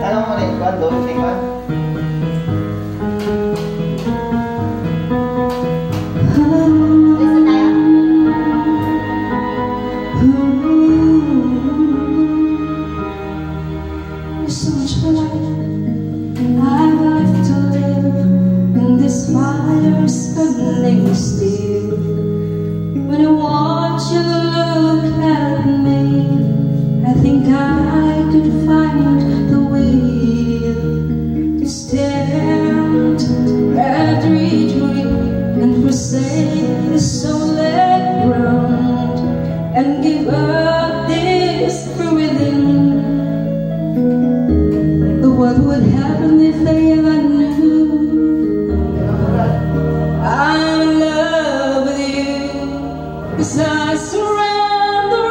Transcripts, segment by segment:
来让我们领关夺取金冠 What would happen if they ever knew I'm in love with you? Cause I surrender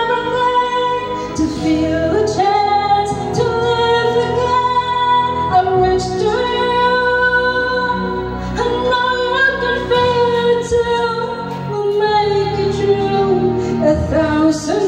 everything to feel the chance to live again. I reach to you. I know you can feel it too. We'll make it true. A thousand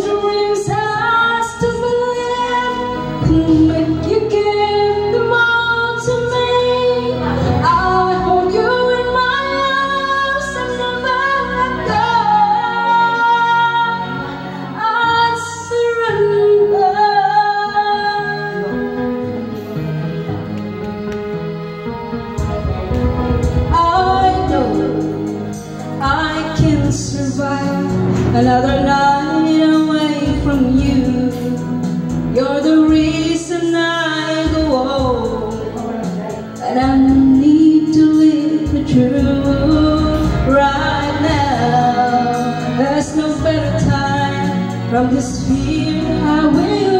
Survive another night away from you. You're the reason I go on, and I need to live the truth right now. There's no better time from this fear. I will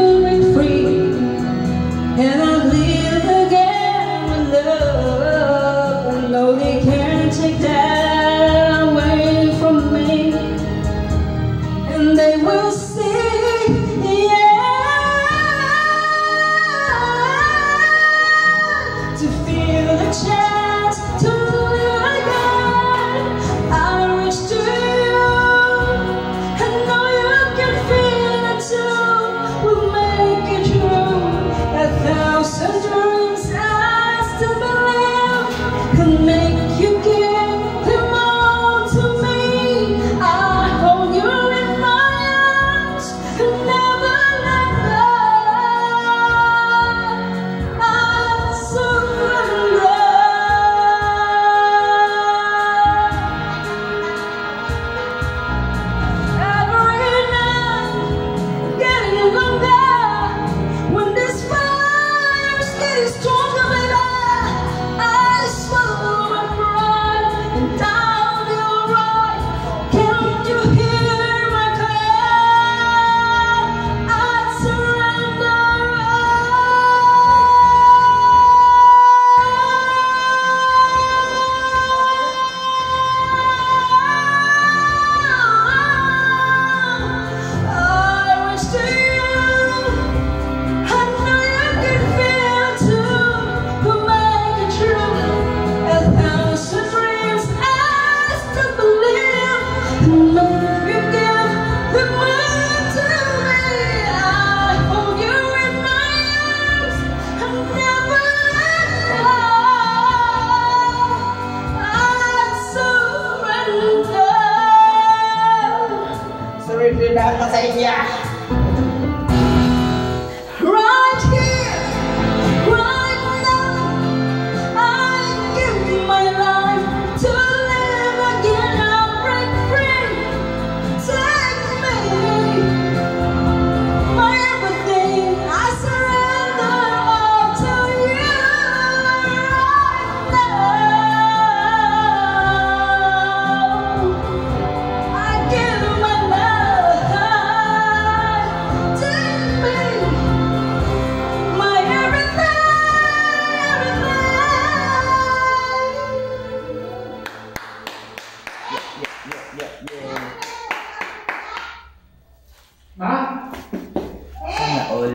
dreams I still believe 他再见